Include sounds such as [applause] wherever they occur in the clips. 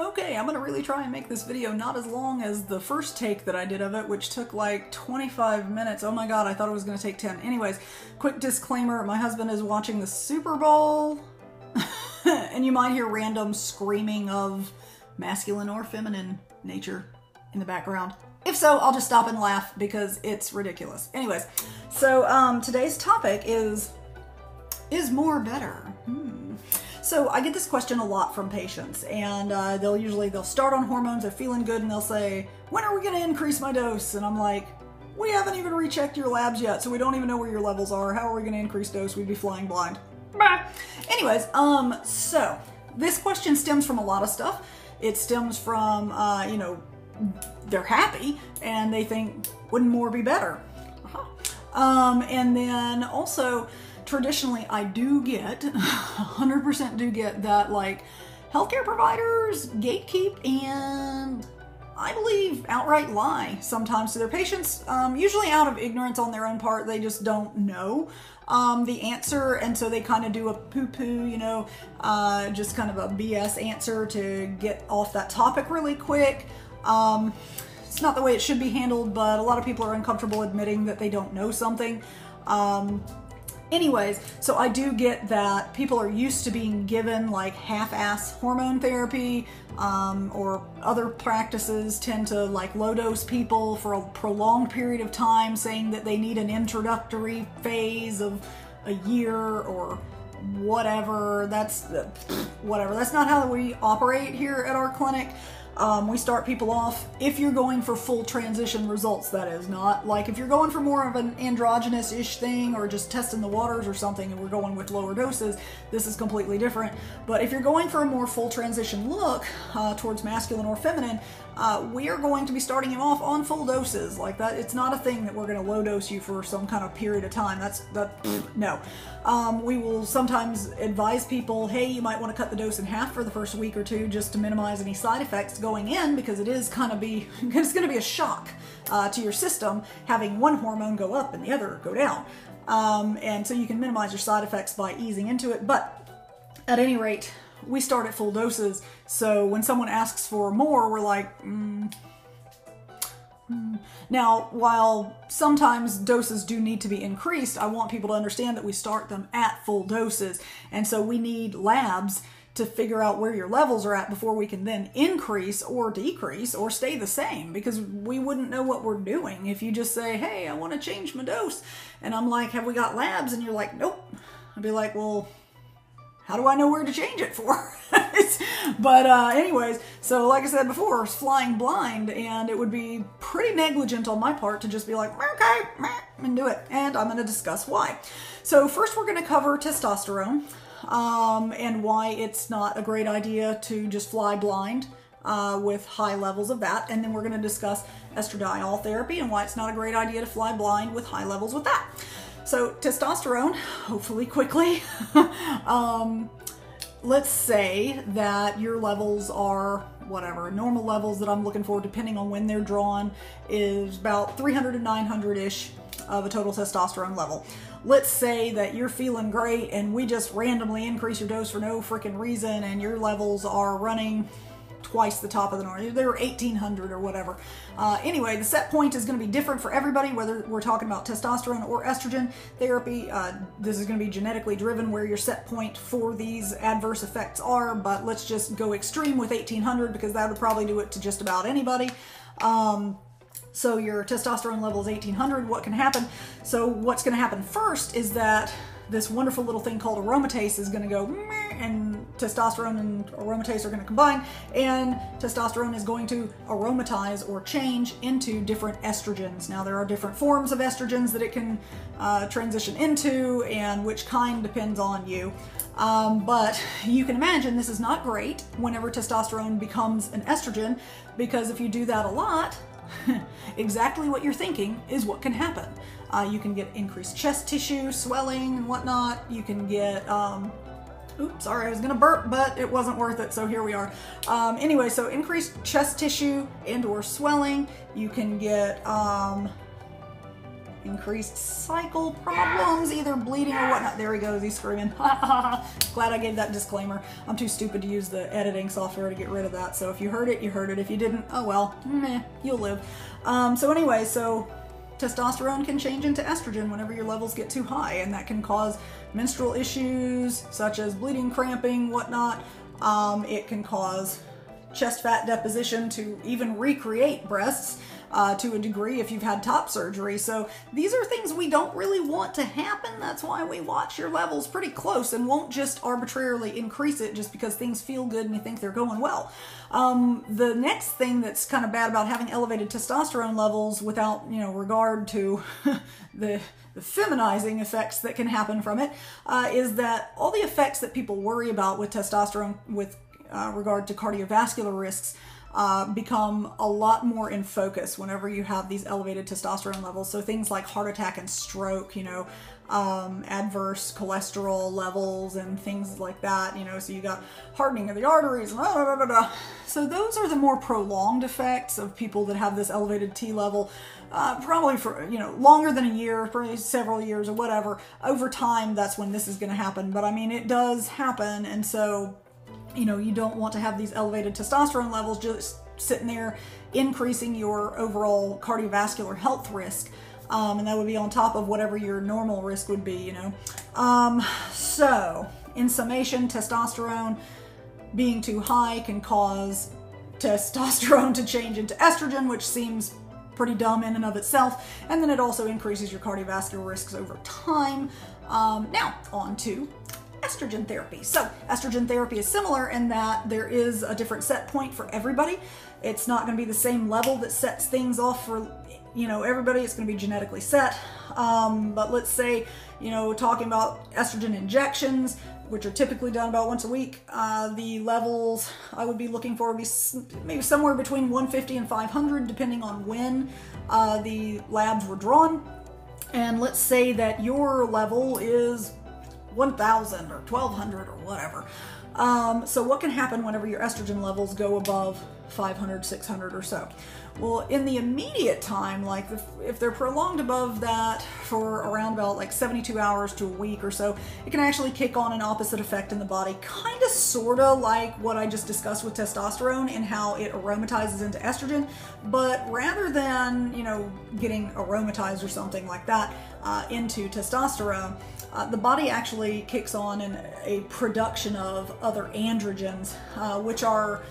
Okay, I'm gonna really try and make this video not as long as the first take that I did of it, which took like 25 minutes. Oh my god, I thought it was gonna take 10. Anyways, quick disclaimer, my husband is watching the Super Bowl, [laughs] and you might hear random screaming of masculine or feminine nature in the background. If so, I'll just stop and laugh because it's ridiculous. Anyways, so um, today's topic is, is more better? Hmm. So I get this question a lot from patients, and uh, they'll usually they'll start on hormones, they're feeling good, and they'll say, "When are we going to increase my dose?" And I'm like, "We haven't even rechecked your labs yet, so we don't even know where your levels are. How are we going to increase dose? We'd be flying blind." Bah. Anyways, um, so this question stems from a lot of stuff. It stems from uh, you know they're happy and they think wouldn't more be better. Uh-huh. Um, and then also traditionally I do get, [laughs] 100% do get that like healthcare providers gatekeep and I believe outright lie sometimes to their patients, um, usually out of ignorance on their own part. They just don't know um, the answer, and so they kind of do a poo poo, you know, uh, just kind of a BS answer to get off that topic really quick. Um, it's not the way it should be handled, but a lot of people are uncomfortable admitting that they don't know something. Um, Anyways, so I do get that people are used to being given like half-ass hormone therapy um, or other practices tend to like low dose people for a prolonged period of time saying that they need an introductory phase of a year or whatever. That's whatever. That's not how we operate here at our clinic. Um, we start people off if you're going for full transition results, that is, not like if you're going for more of an androgynous ish thing or just testing the waters or something and we're going with lower doses, this is completely different. But if you're going for a more full transition look uh, towards masculine or feminine, uh, we are going to be starting you off on full doses like that. It's not a thing that we're going to low dose you for some kind of period of time. That's that no. Um, we will sometimes advise people, hey, you might want to cut the dose in half for the first week or two just to minimize any side effects going in because it is kind of be [laughs] it's going to be a shock uh, to your system having one hormone go up and the other go down. Um, and so you can minimize your side effects by easing into it. But at any rate, we start at full doses. So when someone asks for more, we're like, mm, mm. now, while sometimes doses do need to be increased, I want people to understand that we start them at full doses. And so we need labs to figure out where your levels are at before we can then increase or decrease or stay the same because we wouldn't know what we're doing if you just say, hey, I want to change my dose. And I'm like, have we got labs? And you're like, nope. I'd be like, well, how do I know where to change it for? [laughs] but uh, anyways, so like I said before, it's flying blind, and it would be pretty negligent on my part to just be like, okay, and do it. And I'm going to discuss why. So first, we're going to cover testosterone um, and why it's not a great idea to just fly blind. Uh, with high levels of that, and then we're going to discuss estradiol therapy and why it's not a great idea to fly blind with high levels with that. So testosterone, hopefully quickly. [laughs] um, let's say that your levels are whatever normal levels that I'm looking for, depending on when they're drawn, is about 300 to 900 ish of a total testosterone level. Let's say that you're feeling great and we just randomly increase your dose for no freaking reason and your levels are running twice the top of the norm. They were 1800 or whatever. Uh, anyway, the set point is going to be different for everybody, whether we're talking about testosterone or estrogen therapy. Uh, this is going to be genetically driven where your set point for these adverse effects are, but let's just go extreme with 1800 because that would probably do it to just about anybody. Um, so your testosterone level is 1800. What can happen? So what's going to happen first is that this wonderful little thing called aromatase is going to go and testosterone and aromatase are going to combine and testosterone is going to aromatize or change into different estrogens. Now there are different forms of estrogens that it can uh, transition into and which kind depends on you. Um, but you can imagine this is not great whenever testosterone becomes an estrogen because if you do that a lot, [laughs] exactly what you're thinking is what can happen. Uh, you can get increased chest tissue, swelling, and whatnot. You can get, um, oops, sorry, I was gonna burp, but it wasn't worth it, so here we are. Um, anyway, so increased chest tissue and or swelling. You can get, um, increased cycle problems, either bleeding or whatnot. There he goes, he's screaming. [laughs] Glad I gave that disclaimer. I'm too stupid to use the editing software to get rid of that. So if you heard it, you heard it. If you didn't, oh well, meh, you'll live. Um, so anyway, so testosterone can change into estrogen whenever your levels get too high, and that can cause menstrual issues such as bleeding, cramping, whatnot. Um, it can cause chest fat deposition to even recreate breasts uh, to a degree if you've had top surgery. So these are things we don't really want to happen. That's why we watch your levels pretty close and won't just arbitrarily increase it just because things feel good and you think they're going well. Um, the next thing that's kind of bad about having elevated testosterone levels without, you know, regard to [laughs] the the feminizing effects that can happen from it uh, is that all the effects that people worry about with testosterone with uh, regard to cardiovascular risks uh, become a lot more in focus whenever you have these elevated testosterone levels. So things like heart attack and stroke, you know, um, adverse cholesterol levels and things like that, you know, so you got hardening of the arteries, blah, blah, blah. So those are the more prolonged effects of people that have this elevated T level, uh, probably for, you know, longer than a year, probably several years or whatever. Over time, that's when this is going to happen. But I mean, it does happen. And so you know, you don't want to have these elevated testosterone levels just sitting there increasing your overall cardiovascular health risk. Um, and that would be on top of whatever your normal risk would be, you know. Um, so, in summation, testosterone being too high can cause testosterone [laughs] to change into estrogen, which seems pretty dumb in and of itself. And then it also increases your cardiovascular risks over time. Um, now, on to estrogen therapy. So, estrogen therapy is similar in that there is a different set point for everybody. It's not going to be the same level that sets things off for you know everybody. It's going to be genetically set. Um, but let's say you know talking about estrogen injections, which are typically done about once a week. Uh, the levels I would be looking for would be maybe somewhere between 150 and 500, depending on when uh, the labs were drawn. And let's say that your level is 1000 or 1200 or whatever. Um, so, what can happen whenever your estrogen levels go above 500, 600 or so? Well, in the immediate time, like if, if, they're prolonged above that for around about like 72 hours to a week or so, it can actually kick on an opposite effect in the body, kind of sort of like what I just discussed with testosterone and how it aromatizes into estrogen. But rather than, you know, getting aromatized or something like that uh, into testosterone, uh, the body actually kicks on in a production of other androgens, uh, which are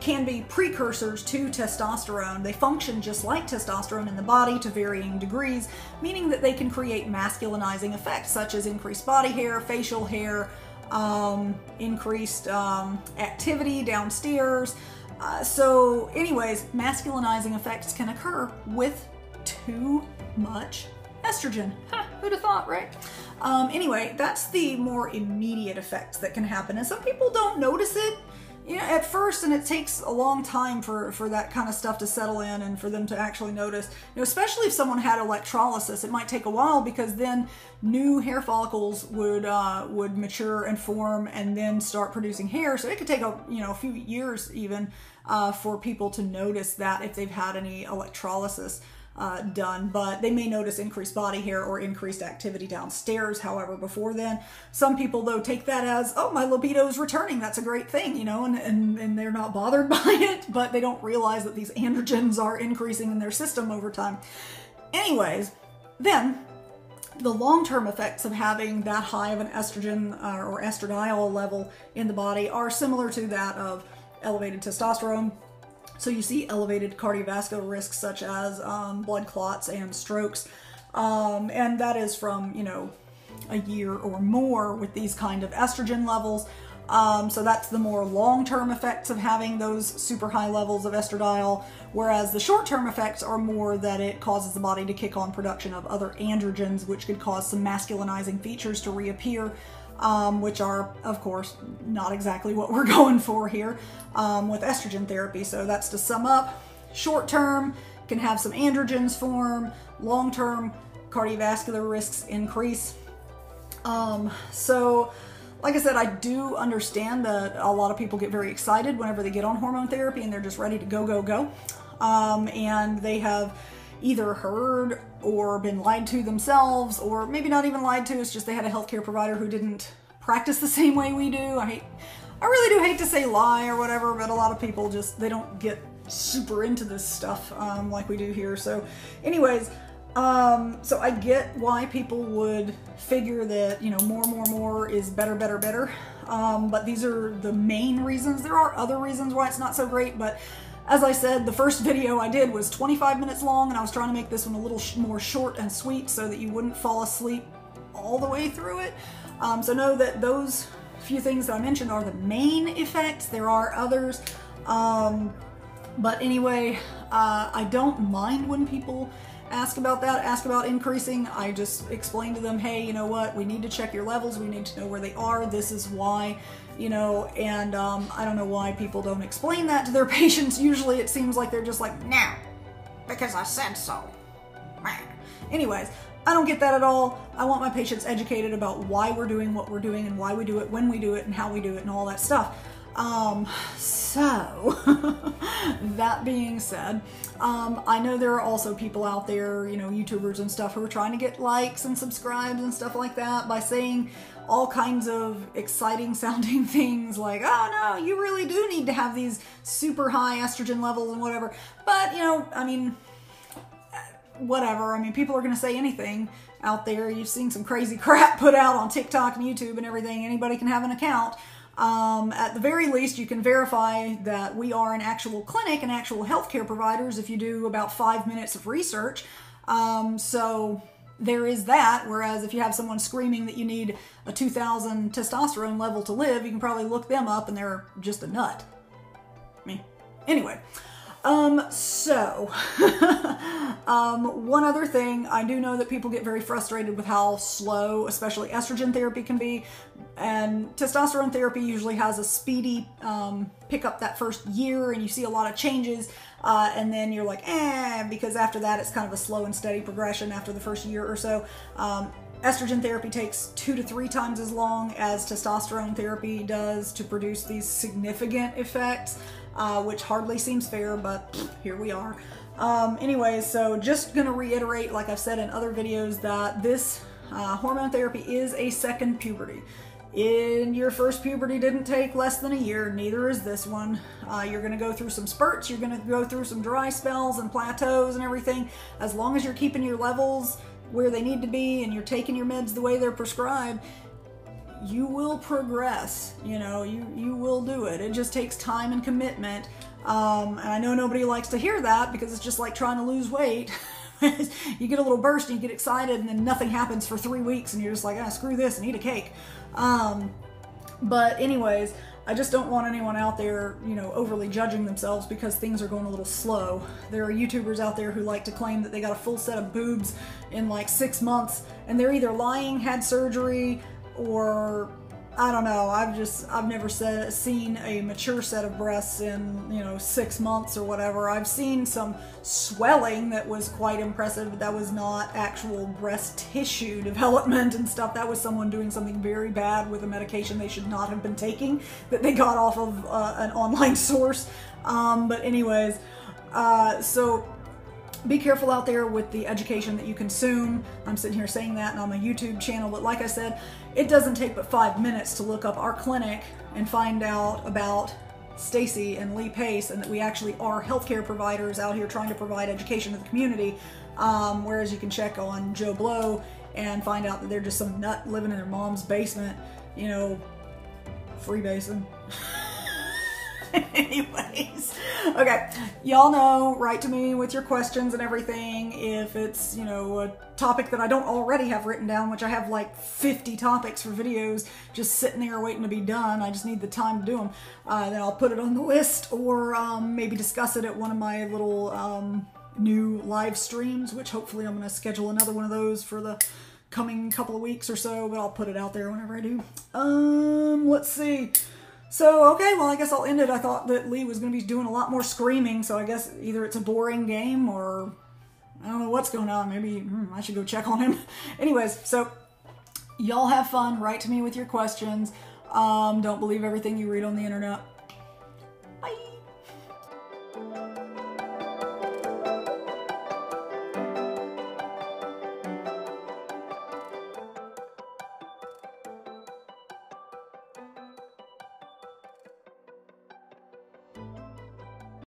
can be precursors to testosterone. They function just like testosterone in the body to varying degrees, meaning that they can create masculinizing effects such as increased body hair, facial hair, um, increased um, activity downstairs. Uh, so, anyways, masculinizing effects can occur with too much estrogen. Huh, who'd have thought, right? Um, anyway, that's the more immediate effects that can happen. And some people don't notice it you know, at first, and it takes a long time for, for that kind of stuff to settle in and for them to actually notice. You know, especially if someone had electrolysis, it might take a while because then new hair follicles would uh, would mature and form and then start producing hair. So it could take a you know a few years even uh, for people to notice that if they've had any electrolysis uh, done, but they may notice increased body hair or increased activity downstairs. However, before then, some people though take that as, oh, my libido is returning. That's a great thing, you know, and, and, and they're not bothered [laughs] by it, but they don't realize that these androgens are increasing in their system over time. Anyways, then the long-term effects of having that high of an estrogen uh, or estradiol level in the body are similar to that of elevated testosterone so you see elevated cardiovascular risks such as um, blood clots and strokes. Um, and that is from, you know, a year or more with these kind of estrogen levels. Um, so that's the more long-term effects of having those super high levels of estradiol, whereas the short-term effects are more that it causes the body to kick on production of other androgens, which could cause some masculinizing features to reappear, um, which are, of course, not exactly what we're [laughs] going for here um, with estrogen therapy. So that's to sum up. Short term can have some androgens form, long term cardiovascular risks increase. Um, so, like I said, I do understand that a lot of people get very excited whenever they get on hormone therapy and they're just ready to go, go, go. Um, and they have either heard or been lied to themselves, or maybe not even lied to. It's just they had a healthcare provider who didn't practice the [laughs] same way we do. I hate, I really do hate to say lie or whatever, but a lot of people just they don't get super into this stuff um, like we do here. So, anyways, um, so I get why people would figure that you know more, more, more is better, better, better. Um, but these are the main reasons. There are other reasons why it's not so great, but as I said, the first video I did was 25 minutes long, and I was trying to make this one a little sh more short and sweet so that you wouldn't fall asleep all the way through it. Um, so know that those few things that I mentioned are the main effects. There are others. Um, but anyway, uh, I don't mind when people ask about that, ask about increasing. I just explain to them, hey, you know what, we need to check your levels, we need to know where they are, this is why, you know, and um, I don't know why people don't explain that to their [laughs] patients. Usually it seems like they're just like, no, because I said so. Anyways, I don't get that at all. I want my patients educated about why we're doing what we're doing and why we do it, when we do it, and how we do it, and all that stuff. Um, so, [laughs] that being said, um, I know there are also people out there, you know, YouTubers and stuff, who are trying to get likes and subscribes and stuff like that by saying all kinds of exciting sounding [laughs] things like, oh no, you really do need to have these super high estrogen levels and whatever. But, you know, I mean, whatever. I mean, people are going to say anything out there. You've seen some crazy [laughs] crap put out on TikTok and YouTube and everything. Anybody can have an account. Um, at the very least, you can verify that we are an actual clinic and actual healthcare providers if you do about five minutes of research. Um, so there is that. Whereas if you have someone screaming that you need a 2000 testosterone level to live, you can probably look them up and they're just a nut. Me. Anyway. Um, so, [laughs] um, one other thing, I do know that people get very frustrated with how slow, especially estrogen therapy can be, and testosterone therapy usually has a speedy um, pickup that first year, and you see a lot of changes, uh, and then you're like, eh, because after that it's kind of a slow and steady progression after the first year or so. Um, estrogen therapy takes two to three times as long as testosterone therapy does to produce these significant effects uh, which hardly seems fair, but here we are. Um, anyways, so just gonna reiterate, like I've said in other videos, that this uh, hormone therapy is a second puberty. In your first puberty didn't take less than a year, neither is this one. Uh, you're gonna go through some spurts, you're gonna go through some dry spells and plateaus and everything. As long as you're keeping your levels where they need to be and you're taking your meds the way they're prescribed, you will progress. You know, you you will do it. It just takes time and commitment. Um, and I know nobody likes to hear that because it's just like trying to lose weight. [laughs] you get a little burst and you get excited, and then nothing happens for three weeks, and you're just like, ah, screw this and eat a cake. Um, but anyways, I just don't want anyone out there, you know, overly judging themselves because things are going a little slow. There are YouTubers out there who like to claim that they got a full set of boobs in like six months, and they're either lying, had surgery, or I don't know. I've just I've never said, seen a mature set of breasts in you know six months or whatever. I've seen some swelling that was quite impressive. But that was not actual breast tissue [laughs] development and stuff. That was someone doing something very bad with a medication they should not have been taking that they got off of uh, an online [laughs] source. Um, but anyways, uh, so be careful out there with the education that you consume. I'm sitting here saying that and on my YouTube channel, but like I said, it doesn't take but five minutes to look up our clinic and find out about Stacy and Lee Pace and that we actually are healthcare providers out here trying to provide education to the community. Um, whereas you can check on Joe Blow and find out that they're just some nut living in their mom's basement, you know, free freebasing. [laughs] [laughs] Anyways, okay, y'all know, write to me with your questions and everything. If it's, you know, a topic that I don't already have written down, which I have like 50 topics for videos just sitting there waiting to be done, I just need the time to do them, uh, then I'll put it on the list or um, maybe discuss it at one of my little um, new live streams, which hopefully I'm going to schedule another one of those for the coming couple of weeks or so, but I'll put it out there whenever I do. Um, let's see. So, okay, well, I guess I'll end it. I thought that Lee was going to be doing a lot more screaming, so I guess either it's a boring game or I don't know what's going on. Maybe hmm, I should go check on him. [laughs] Anyways, so y'all have fun. Write to me with your questions. Um, don't believe everything you read on the internet.